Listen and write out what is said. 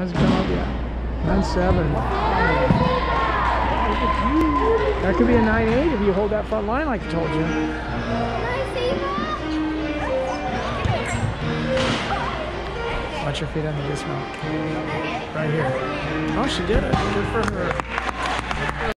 Hasn't up 9-7. That could be a 9-8 if you hold that front line like I told you. Watch your feet under this one, Right here. Oh, she did it. Good for her.